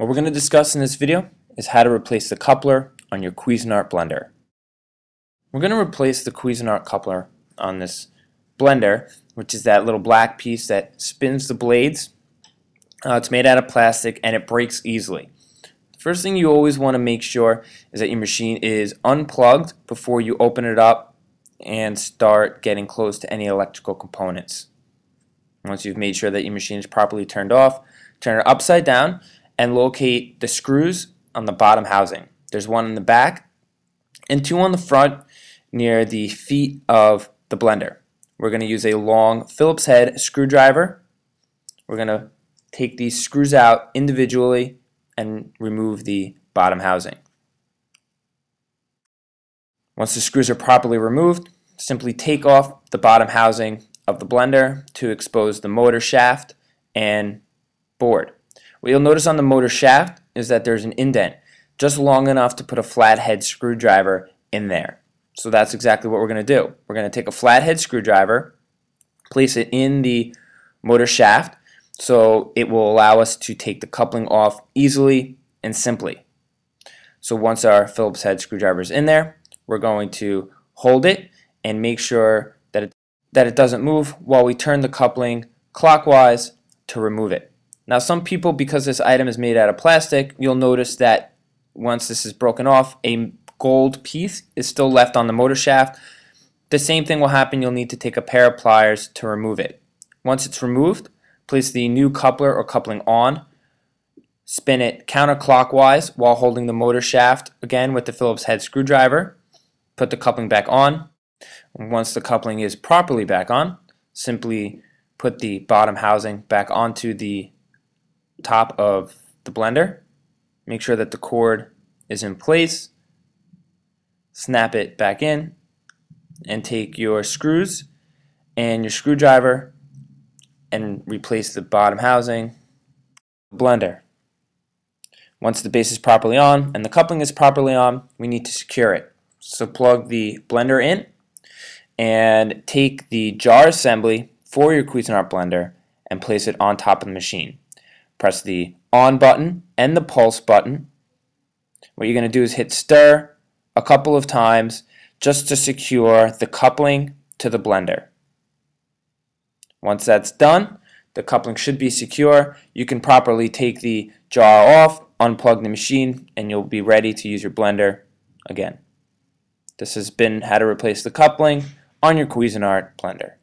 What we're going to discuss in this video is how to replace the coupler on your Cuisinart blender. We're going to replace the Cuisinart coupler on this blender, which is that little black piece that spins the blades. Uh, it's made out of plastic and it breaks easily. First thing you always want to make sure is that your machine is unplugged before you open it up and start getting close to any electrical components. Once you've made sure that your machine is properly turned off, turn it upside down and locate the screws on the bottom housing. There's one in the back and two on the front near the feet of the blender. We're going to use a long Phillips head screwdriver. We're going to take these screws out individually and remove the bottom housing. Once the screws are properly removed, simply take off the bottom housing of the blender to expose the motor shaft and board. What you'll notice on the motor shaft is that there's an indent just long enough to put a flathead screwdriver in there. So that's exactly what we're going to do. We're going to take a flathead screwdriver, place it in the motor shaft so it will allow us to take the coupling off easily and simply. So once our Phillips head screwdriver is in there, we're going to hold it and make sure that it, that it doesn't move while we turn the coupling clockwise to remove it. Now some people, because this item is made out of plastic, you'll notice that once this is broken off, a gold piece is still left on the motor shaft. The same thing will happen, you'll need to take a pair of pliers to remove it. Once it's removed, place the new coupler or coupling on, spin it counterclockwise while holding the motor shaft again with the Phillips head screwdriver, put the coupling back on. Once the coupling is properly back on, simply put the bottom housing back onto the top of the blender. Make sure that the cord is in place. Snap it back in and take your screws and your screwdriver and replace the bottom housing. Blender. Once the base is properly on and the coupling is properly on, we need to secure it. So plug the blender in and take the jar assembly for your Cuisinart blender and place it on top of the machine press the on button and the pulse button. What you're going to do is hit stir a couple of times just to secure the coupling to the blender. Once that's done, the coupling should be secure. You can properly take the jar off, unplug the machine, and you'll be ready to use your blender again. This has been how to replace the coupling on your Cuisinart blender.